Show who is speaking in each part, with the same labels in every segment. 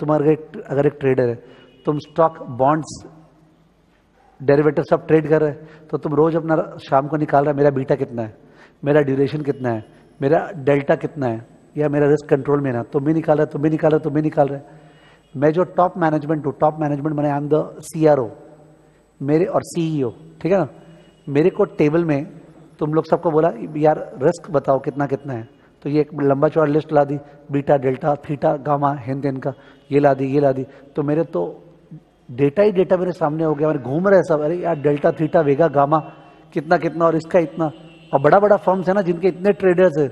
Speaker 1: तुम अगर एक अगर एक ट्रेडर है, तुम स्टॉक बॉन्ड्स डेरिवेटिव सब ट्रेड कर रहे हैं तो तुम रोज अपना शाम को निकाल रहे मेरा बीटा कितना है, मेरा ड्यूरेशन कितना है, मेरा डेल्टा कितना है, या मेरा रिस्क कंट्रोल में ना, तुम भी निकाल रहे तुम भी निकाल रहे तुम भी निकाल रहे मैं जो टॉप मैनेजमेंट हूँ टॉप मैनेजमेंट मैंने आई एम द सीआरओ मेरे और सीईओ e ठीक है ना? मेरे को टेबल में तुम लोग सबको बोला, यार रिस्क बताओ कितना कितना है? तो ये एक लंबा चौड़ा लिस्ट ला दी, बीटा, डेल्टा, थीटा, गामा, हिंद का, ये ला दी, ये ला दी। तो मेरे तो डेटा ही डेटा मेरे सामने हो गया मैंने घूम रहे सब। अरे यार, डेल्टा, थीटा, वेगा, गामा, कितना कितना, और इसका इतना। और बड़ा बड़ा फर्म्स है ना, जिनके इतने ट्रेडर्स है,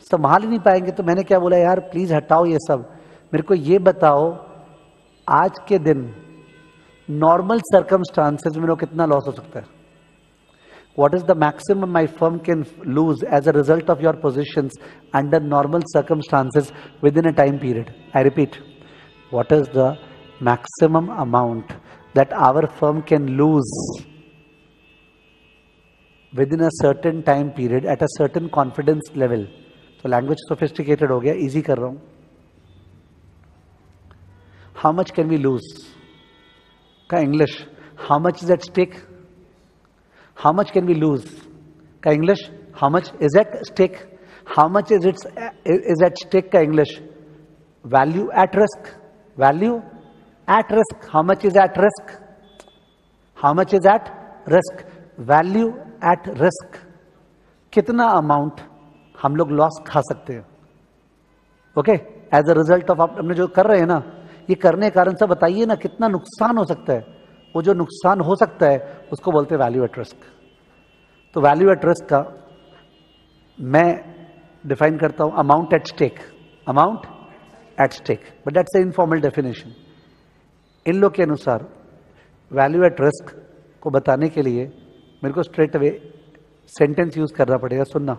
Speaker 1: संभाल ही नहीं पाएँगे। तो मैंने क्या बोला, यार प्लीज़ हटाओ ये सब। मेरे को ये बताओ, आज के दिन नॉर्मल सर्कमस्टांसेस में कितना लॉस हो सकता है? What is the maximum my firm can lose as a result of your positions under normal circumstances within a time period? I repeat what is the maximum amount that our firm can lose within a certain time period at a certain confidence level? So language sophisticated ho gaya easy kar hu. How much can we lose? Ka english how much is at stake how much can we lose ka english how much is at stake how much is it is at stake ka english value at risk value at risk how much is at risk how much is at risk value at risk कितना amount हम लोग loss खा सकते हैं okay as a result of आप हमने जो कर रहे हैं ना ये करने के कारण से बताइए ना कितना नुकसान हो सकता है वो जो नुकसान हो सकता है उसको बोलते हैं वैल्यू एट रिस्क तो वैल्यू एट रिस्क का मैं डिफाइन करता हूँ amount at stake amount at stake but that's a informal definition इन लोग के अनुसार वैल्यू एट रिस्क को बताने के लिए मेरे को स्ट्रेट अवे सेंटेंस यूज़ करना पड़ेगा, सुनना।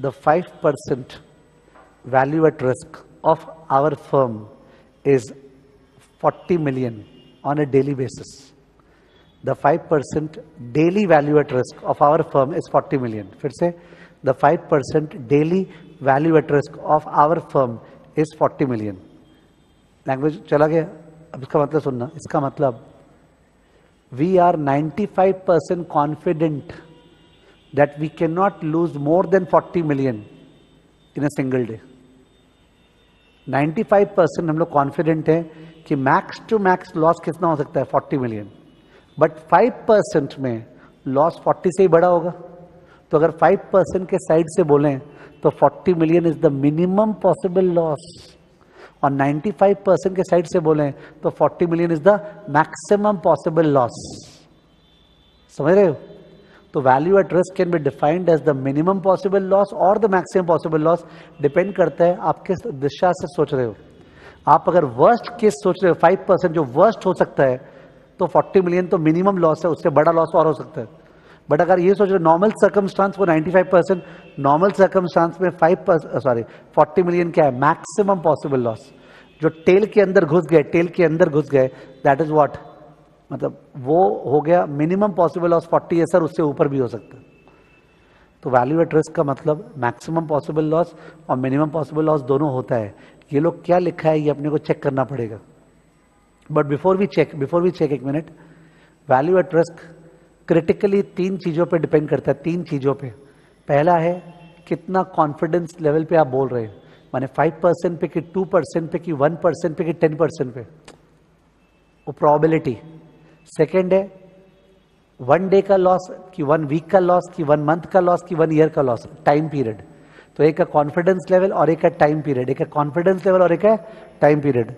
Speaker 1: The five percent value at risk of our firm is 40 million on a daily basis. The 5% daily value at risk of our firm is 40 million. फिर से the 5% daily value at risk of our firm is 40 million. Language चला गया अब इसका मतलब सुनना इसका मतलब we are 95% confident that we cannot lose more than 40 million in a single day. 95% हम लोग कॉन्फिडेंट हैं कि मैक्स टू मैक्स लॉस कितना हो सकता है 40 मिलियन बट 5 परसेंट में लॉस 40 से ही बड़ा होगा। तो अगर 5 परसेंट के साइड से बोलें तो 40 million is the minimum possible loss और 95 परसेंट के साइड से बोलें तो 40 million is the maximum possible loss समझ रहे हो? तो value at risk can be defined as the minimum possible loss और the maximum possible loss depend करता है आप किस दिशा से सोच रहे हो। आप अगर वर्स्ट केस सोच रहे हो फाइव परसेंट जो वर्स्ट हो सकता है तो फोर्टी मिलियन तो मिनिमम लॉस है, उससे बड़ा लॉस और हो सकता है। बट अगर ये सोच रहे नॉर्मल सर्कमस्टांस वो 95 परसेंट नॉर्मल सर्कमस्टांस में फाइव सॉरी फोर्टी मिलियन क्या है? मैक्सिमम पॉसिबल लॉस जो टेल के अंदर घुस गए टेल के अंदर घुस गए दैट इज़ वॉट मतलब वो हो गया मिनिमम पॉसिबल लॉस फोर्टी है सर, उससे ऊपर भी हो सकता है। तो वैल्यू एट रिस्क का मतलब मैक्सिमम पॉसिबल लॉस और मिनिमम पॉसिबल लॉस दोनों होता है। ये लोग क्या लिखा है, ये अपने को चेक करना पड़ेगा। But before we check before we check एक minute value at risk critically तीन चीज़ों पे डिपेंड करता है, तीन चीज़ों पे। पहला है, कितना कॉन्फिडेंस लेवल पे आप बोल रहे हैं। माने फाइव परसेंट पे कि टू परसेंट पे कि वन परसेंट पे कि टेन परसेंट पे। वो प्रॉबिलिटी सेकेंड है वन डे का लॉस कि वन वीक का लॉस कि वन मंथ का लॉस कि वन ईयर का लॉस टाइम पीरियड तो एक है कॉन्फिडेंस लेवल और एक है टाइम पीरियड एक है कॉन्फिडेंस लेवल और एक है टाइम पीरियड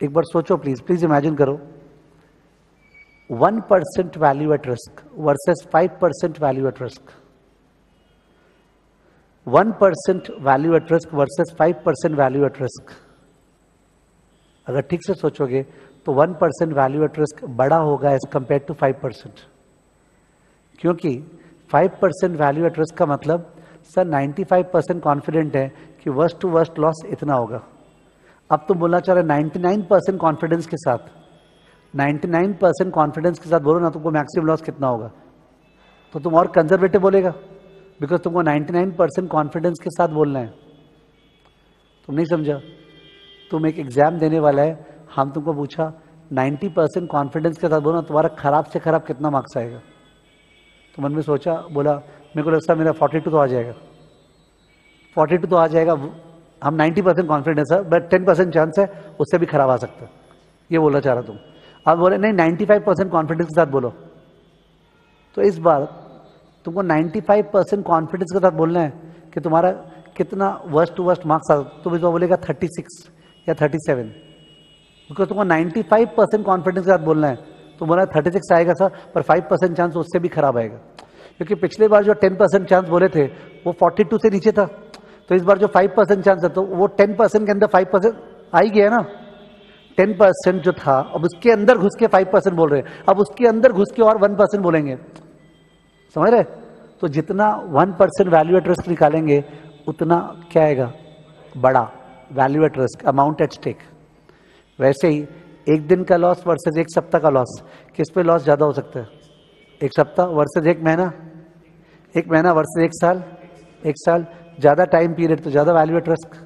Speaker 1: एक बार सोचो प्लीज़ प्लीज़ इमेजिन करो। One percent value at risk versus five percent value at risk one percent value at risk versus five percent value at risk अगर ठीक से सोचोगे तो one percent value at risk बड़ा होगा as compare to five percent क्योंकि five percent value at risk का मतलब सर 95 परसेंट कॉन्फिडेंट है कि वर्स्ट टू वर्स्ट लॉस इतना होगा। अब तुम बोलना चाह रहे 99 परसेंट कॉन्फिडेंस के साथ। 99 परसेंट कॉन्फिडेंस के साथ बोलो ना तुमको मैक्सिमम लॉस कितना होगा। तो तुम और कंजर्वेटिव बोलेगा बिकॉज़ तुमको 99 परसेंट कॉन्फिडेंस के साथ बोलना है। तुम नहीं समझा? तुम एक एग्ज़ाम देने वाला है, हम तुमको पूछा 90 परसेंट कॉन्फिडेंस के साथ बोलो ना, तुम्हारा खराब से खराब कितना मार्क्स आएगा? तो मन में सोचा, बोला, मेरे को लगता है मेरा 42 तो आ जाएगा। 42 तो आ जाएगा हम 90 परसेंट कॉन्फिडेंस है बट 10 परसेंट चांस है उससे भी खराब आ सकता है। ये बोलना चाह रहा तुम। अब बोले, नहीं 95 परसेंट कॉन्फिडेंस के साथ बोलो। तो इस बार तुमको 95 परसेंट कॉन्फिडेंस के साथ बोलना है कि तुम्हारा कितना वर्स्ट टू वर्स्ट मार्क्स आ तो इस बार बोलेगा 36 या 37 बिकॉज़ तुमको 95 परसेंट कॉन्फिडेंस के साथ बोलना है तो बोला 36 आएगा सर पर फाइव परसेंट चांस उससे भी खराब आएगा। क्योंकि पिछले बार जो टेन परसेंट चांस बोले थे, वो 42 से नीचे था। तो इस बार जो 5 परसेंट चांस है तो वो 10 परसेंट के अंदर 5 परसेंट आ ही गया ना। 10 परसेंट जो था, अब उसके अंदर घुस के 5 परसेंट बोल रहे हैं। अब उसके अंदर घुस के और 1 परसेंट बोलेंगे। समझ रहे? तो जितना 1 परसेंट वैल्यू एट रिस्क निकालेंगे, उतना क्या आएगा? बड़ा value at risk amount at stake वैसे ही, एक दिन का लॉस वर्सेज एक सप्ताह का लॉस किस पे लॉस ज़्यादा हो सकता है? एक सप्ताह वर्सेज एक महीना? एक महीना वर्सेज एक साल? एक साल? ज़्यादा टाइम पीरियड तो ज़्यादा वैल्यू एट रिस्क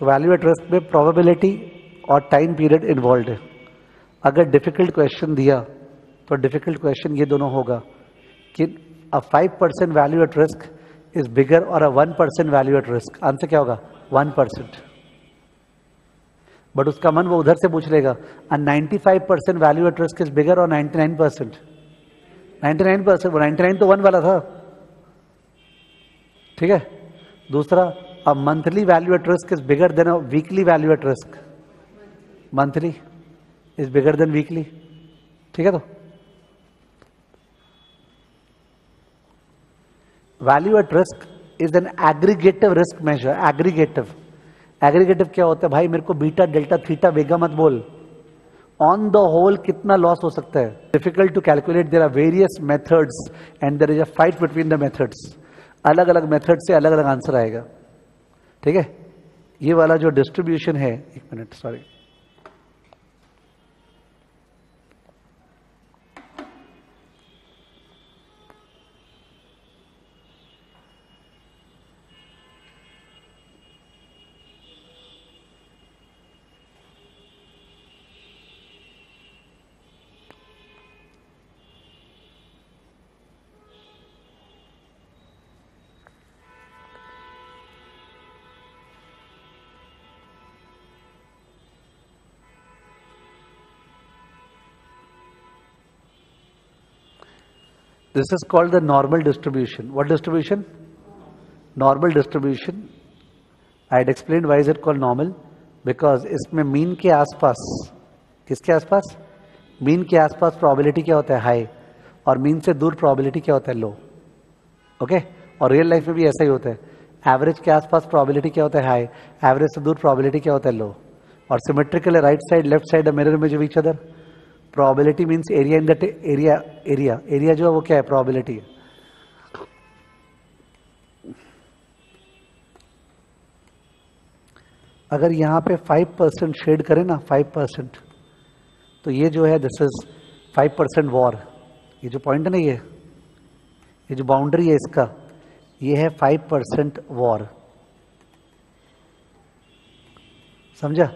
Speaker 1: तो वैल्यू एट रिस्क में प्रोबेबिलिटी और टाइम पीरियड इन्वॉल्व है। अगर डिफ़िकल्ट क्वेश्चन दिया तो डिफ़िकल्ट क्वेश्चन ये दोनों होगा कि a five percent value at risk is bigger और a one percent value at risk answer क्या होगा? वन परसेंट बट उसका मन वो उधर से पूछ लेगा a 95 percent value at risk is bigger और 99 परसेंट नाइन्टी परसेंट वो 99 तो वन वाला था। ठीक है? दूसरा अब monthly value at risk is bigger than weekly value at risk monthly is bigger than weekly ठीक है तो? Value at risk is an aggregative risk measure aggregative aggregative क्या होता है? भाई, मेरे को बीटा डेल्टा थीटा वेगा मत बोल। ऑन द होल कितना लॉस हो सकता है? Difficult to calculate there are various methods and there is a fight between the methods अलग अलग मेथड से अलग अलग आंसर आएगा। ठीक है? ये वाला जो डिस्ट्रीब्यूशन है, एक minute sorry This is called the normal distribution. What distribution? Normal distribution. I had explained why is it called normal. Because इसमें मीन के आसपास, किसके आसपास? मीन के आसपास प्रोबेबिलिटी क्या होता है? हाई और मीन से दूर प्रोबेबिलिटी क्या होता है? लो ओके okay? और रियल लाइफ में भी ऐसा ही होता है. एवरेज के आसपास प्रोबेबिलिटी क्या होता है? हाई एवरेज से दूर प्रोबेबिलिटी क्या होता है? लो और symmetrical right side left side mirror में जो each other probability means area in that area area area जो है वो क्या है? प्रोबेबिलिटी है। अगर यहाँ पे फाइव परसेंट शेड करें ना फाइव परसेंट तो ये जो है this is five percent VaR ये जो पॉइंट है ना ये ये जो बाउंड्री है इसका, ये है फाइव परसेंट वॉर समझा?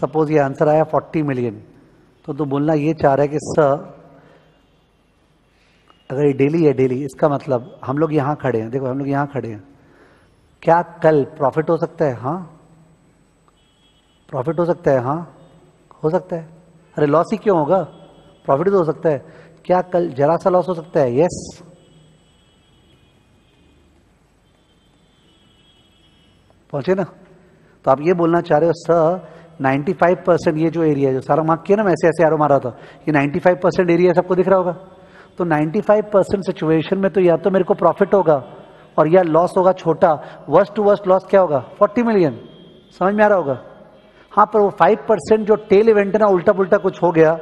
Speaker 1: सपोज़ ये आंसर आया फोर्टी मिलियन तो तो बोलना ये चाह रहा है कि, सर, अगर ये डेली है, डेली, इसका मतलब हम लोग यहाँ खड़े हैं, देखो हम लोग यहाँ खड़े हैं। क्या कल प्रॉफिट हो सकता है? हाँ। प्रॉफिट हो सकता है? हाँ। हो सकता है। अरे लॉस ही क्यों होगा? प्रॉफिट तो हो सकता है। क्या कल जरा सा लॉस हो सकता है? यस। पहुँचे ना। तो आप ये बोलना चाह रहे हो, सर 95 परसेंट ये जो एरिया जो सारा मार्क किया ना, मैं ऐसे ऐसे आरो मारा था, ये 95 परसेंट एरिया सबको दिख रहा होगा। तो 95 परसेंट सिचुएशन में तो या तो मेरे को प्रॉफिट होगा और या लॉस होगा छोटा। वर्स्ट टू वर्स्ट लॉस क्या होगा? 40 मिलियन समझ में आ रहा होगा? हाँ पर वो 5 परसेंट जो टेल इवेंट है ना उल्टा पुल्टा कुछ हो गया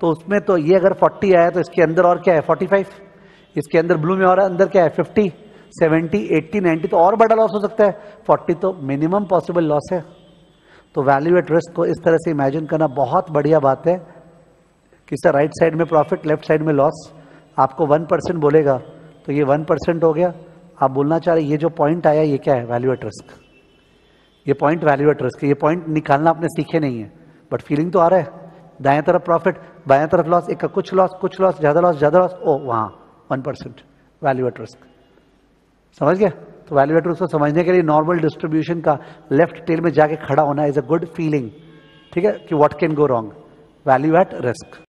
Speaker 1: तो उसमें तो ये अगर 40 आया तो इसके अंदर और क्या है? 45 इसके अंदर ब्लू में और अंदर क्या है? 50 70 80 90 तो और बड़ा लॉस हो सकता है। 40 तो मिनिमम पॉसिबल लॉस है। तो वैल्यू एट रिस्क को इस तरह से इमेजिन करना बहुत बढ़िया बात है कि सर राइट साइड में प्रॉफिट लेफ़्ट साइड में लॉस आपको वन परसेंट बोलेगा तो ये वन परसेंट हो गया। आप बोलना चाह रहे ये जो पॉइंट आया, ये क्या है? वैल्यू एट रिस्क ये पॉइंट वैल्यू एट रिस्क ये पॉइंट निकालना आपने सीखे नहीं है बट फीलिंग तो आ रहा है। दाएँ तरफ़ प्रॉफिट बाएँ तरफ़ लॉस एक कुछ लॉस कुछ लॉस ज़्यादा लॉस ज़्यादा लॉस ओ, वहाँ one percent value at risk समझ गया? तो वैल्यूएटर उसको समझने के लिए नॉर्मल डिस्ट्रीब्यूशन का लेफ़्ट टेल में जाके खड़ा होना इज़ अ गुड फीलिंग ठीक है? कि what can go wrong value at risk